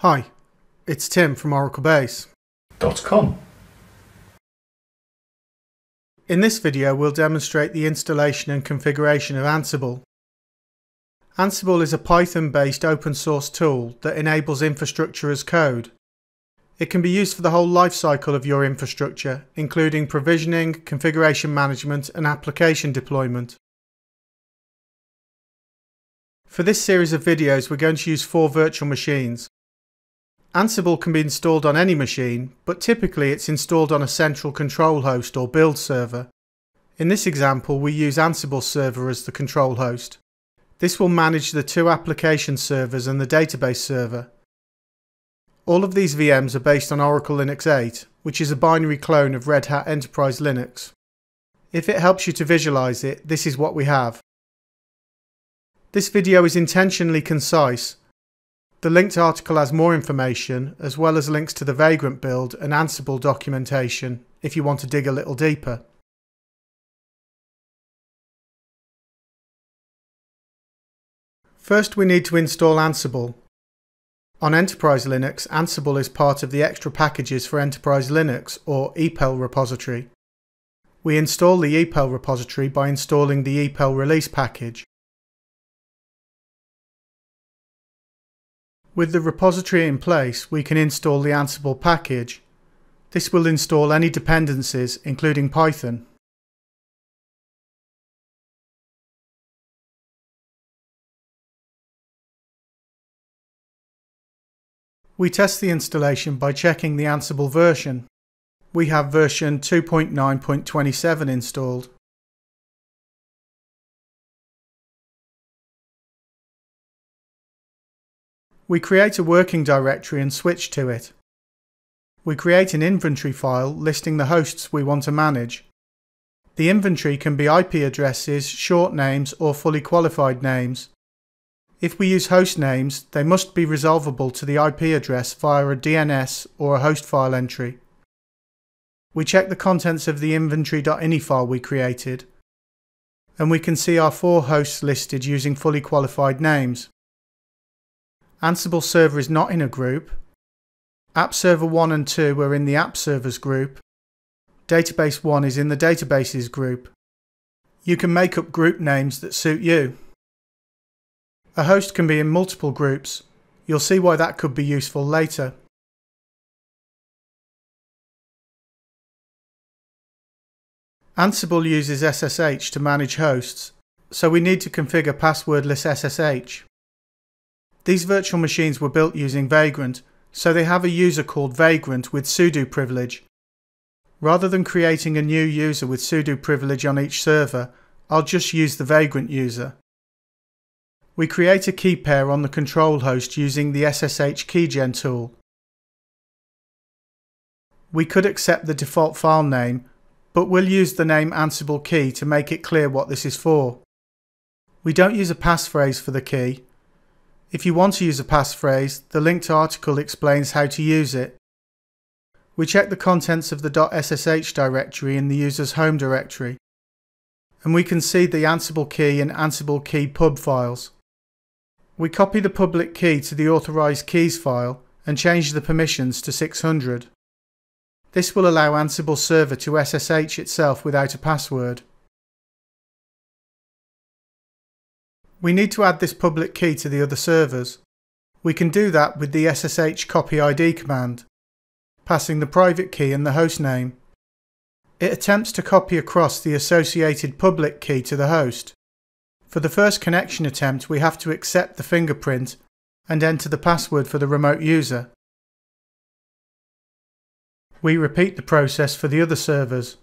Hi, it's Tim from Oracle Base. In this video we'll demonstrate the installation and configuration of Ansible. Ansible is a Python-based open source tool that enables infrastructure as code. It can be used for the whole lifecycle of your infrastructure, including provisioning, configuration management and application deployment. For this series of videos we're going to use four virtual machines. Ansible can be installed on any machine, but typically it's installed on a central control host or build server. In this example we use Ansible server as the control host. This will manage the two application servers and the database server. All of these VMs are based on Oracle Linux 8, which is a binary clone of Red Hat Enterprise Linux. If it helps you to visualize it, this is what we have. This video is intentionally concise. The linked article has more information, as well as links to the Vagrant build and Ansible documentation if you want to dig a little deeper. First we need to install Ansible. On Enterprise Linux, Ansible is part of the Extra Packages for Enterprise Linux, or EPEL repository. We install the EPEL repository by installing the EPEL release package. With the repository in place, we can install the Ansible package. This will install any dependencies, including Python. We test the installation by checking the Ansible version. We have version 2.9.27 installed. We create a working directory and switch to it. We create an inventory file listing the hosts we want to manage. The inventory can be IP addresses, short names or fully qualified names. If we use host names, they must be resolvable to the IP address via a DNS or a host file entry. We check the contents of the inventory.ini file we created, and we can see our four hosts listed using fully qualified names. Ansible server is not in a group. App server 1 and 2 are in the app servers group. Database 1 is in the databases group. You can make up group names that suit you. A host can be in multiple groups. You'll see why that could be useful later. Ansible uses SSH to manage hosts, so we need to configure passwordless SSH. These virtual machines were built using Vagrant, so they have a user called Vagrant with sudo privilege. Rather than creating a new user with sudo privilege on each server, I'll just use the Vagrant user. We create a key pair on the control host using the SSH keygen tool. We could accept the default file name, but we'll use the name Ansible key to make it clear what this is for. We don't use a passphrase for the key. If you want to use a passphrase, the linked article explains how to use it. We check the contents of the .ssh directory in the user's home directory, and we can see the Ansible key and Ansible key pub files. We copy the public key to the authorized keys file and change the permissions to 600. This will allow Ansible server to SSH itself without a password. We need to add this public key to the other servers. We can do that with the SSH copy ID command, passing the private key and the host name. It attempts to copy across the associated public key to the host. For the first connection attempt, we have to accept the fingerprint and enter the password for the remote user. We repeat the process for the other servers.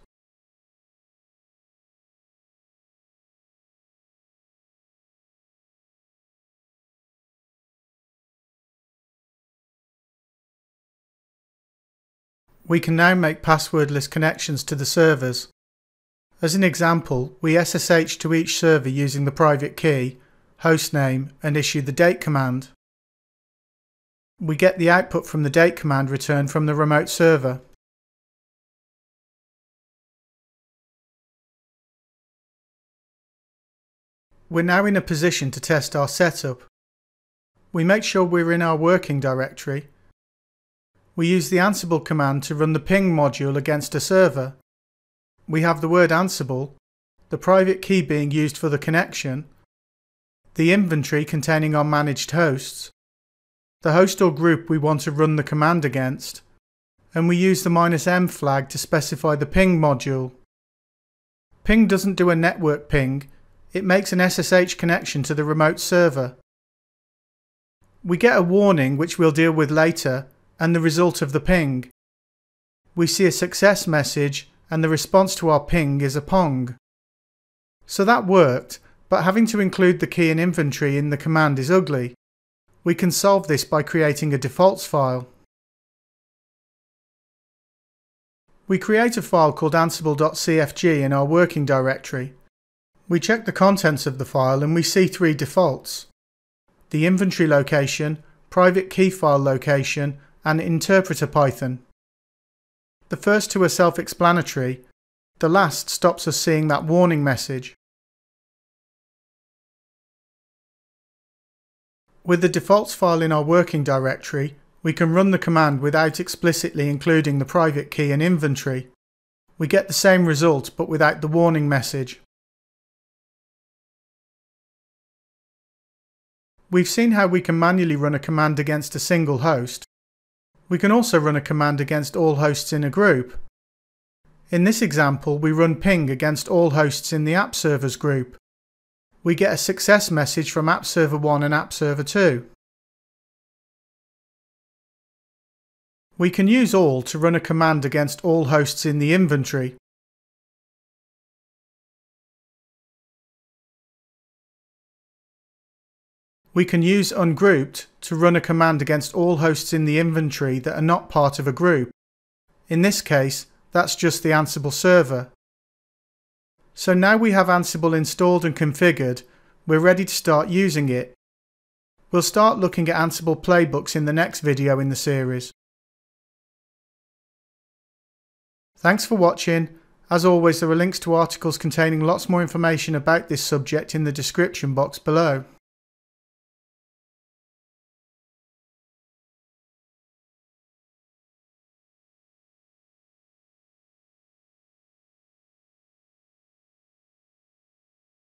We can now make passwordless connections to the servers. As an example, we SSH to each server using the private key, hostname, and issue the date command. We get the output from the date command returned from the remote server. We're now in a position to test our setup. we make sure we're in our working directory. We use the Ansible command to run the ping module against a server. We have the word Ansible, the private key being used for the connection, the inventory containing our managed hosts, the host or group we want to run the command against, and we use the "-m flag to specify the ping module. Ping doesn't do a network ping, it makes an SSH connection to the remote server. We get a warning which we'll deal with later and the result of the ping. We see a success message and the response to our ping is a pong. So that worked, but having to include the key and inventory in the command is ugly. We can solve this by creating a defaults file. We create a file called ansible.cfg in our working directory. We check the contents of the file and we see three defaults. The inventory location, private key file location and interpreter Python. The first two are self-explanatory, the last stops us seeing that warning message. With the defaults file in our working directory, we can run the command without explicitly including the private key and inventory. We get the same result but without the warning message. We've seen how we can manually run a command against a single host. We can also run a command against all hosts in a group. In this example, we run ping against all hosts in the app servers group we get a success message from App Server 1 and App Server 2. We can use all to run a command against all hosts in the inventory. We can use ungrouped to run a command against all hosts in the inventory that are not part of a group. In this case, that's just the Ansible server. So now we have Ansible installed and configured, we're ready to start using it. We'll start looking at Ansible playbooks in the next video in the series. Thanks for watching. As always, there are links to articles containing lots more information about this subject in the description box below.